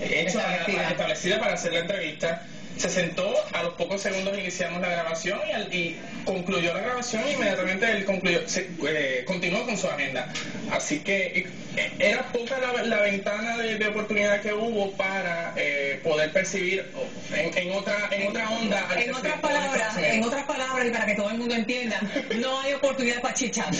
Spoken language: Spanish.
Establecida. para hacer la entrevista. Se sentó, a los pocos segundos iniciamos la grabación y, al- y concluyó la grabación y inmediatamente él concluyó, se- eh, continuó con su agenda. Así que eh, era poca la, la ventana de, de oportunidad que hubo para eh, poder percibir oh, en, en otra en otra onda. En otras palabras, en otras palabras y para que todo el mundo entienda, no hay oportunidad para chichar.